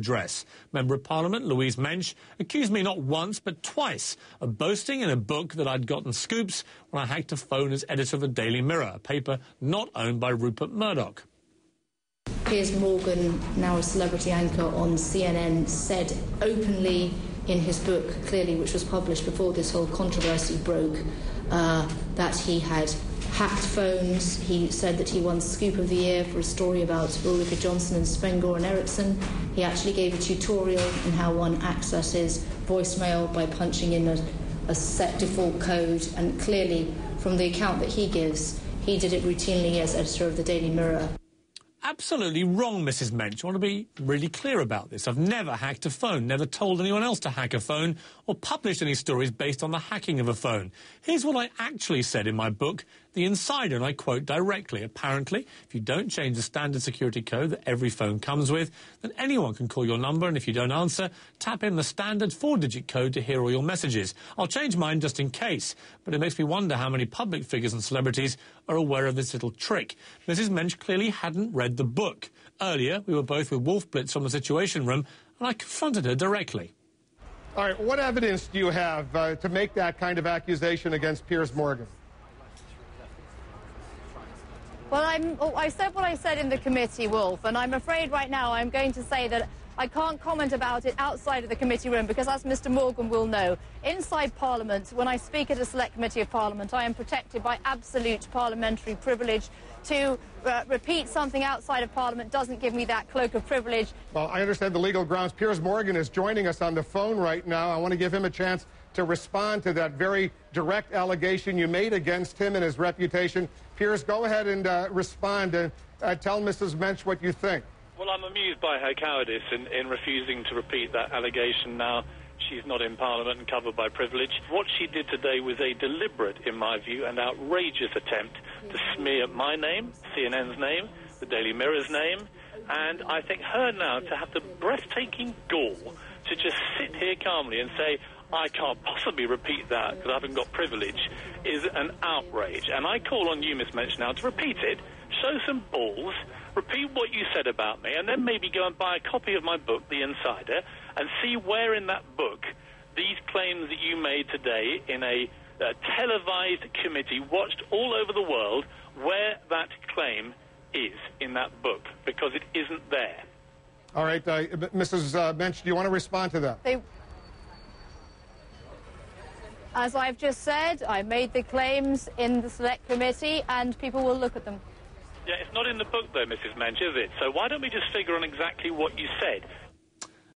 address. Member of Parliament Louise Mensch accused me not once but twice of boasting in a book that I'd gotten scoops when I hacked a phone as editor of the Daily Mirror, a paper not owned by Rupert Murdoch. Piers Morgan, now a celebrity anchor on CNN, said openly in his book, clearly, which was published before this whole controversy broke, uh, that he had hacked phones. He said that he won Scoop of the Year for a story about Ulrika Jonsson and Sven Goran Eriksson. He actually gave a tutorial in how one accesses voicemail by punching in a, a set default code. And clearly, from the account that he gives, he did it routinely as editor of the Daily Mirror absolutely wrong, Mrs. Mensch. I want to be really clear about this. I've never hacked a phone, never told anyone else to hack a phone, or published any stories based on the hacking of a phone. Here's what I actually said in my book, The Insider, and I quote directly. Apparently, if you don't change the standard security code that every phone comes with, then anyone can call your number, and if you don't answer, tap in the standard four-digit code to hear all your messages. I'll change mine just in case, but it makes me wonder how many public figures and celebrities are aware of this little trick. Mrs. Mensch clearly hadn't read the book. Earlier, we were both with Wolf Blitzer from the Situation Room, and I confronted her directly. All right, what evidence do you have uh, to make that kind of accusation against Piers Morgan? Well, I'm, oh, I said what I said in the committee, Wolf, and I'm afraid right now I'm going to say that I can't comment about it outside of the committee room because, as Mr Morgan will know, inside Parliament, when I speak at a select committee of Parliament, I am protected by absolute parliamentary privilege. To uh, repeat something outside of Parliament doesn't give me that cloak of privilege. Well, I understand the legal grounds. Piers Morgan is joining us on the phone right now. I want to give him a chance to respond to that very direct allegation you made against him and his reputation. Piers, go ahead and uh, respond and uh, tell Mrs. Mensch what you think. Well, I'm amused by her cowardice in, in refusing to repeat that allegation now she's not in Parliament and covered by privilege. What she did today was a deliberate, in my view, and outrageous attempt to smear my name, CNN's name, the Daily Mirror's name, and I think her now to have the breathtaking gall to just sit here calmly and say, I can't possibly repeat that because I haven't got privilege, is an outrage. And I call on you, Miss Mensch, now to repeat it, show some balls, repeat what you said about me, and then maybe go and buy a copy of my book, The Insider, and see where in that book these claims that you made today in a uh, televised committee watched all over the world, where that claim is in that book, because it isn't there. All right, uh, Mrs. Uh, Mensch, do you want to respond to that? They as I've just said, I made the claims in the select committee and people will look at them. Yeah, it's not in the book though, Mrs. Mensch, is it? So why don't we just figure on exactly what you said?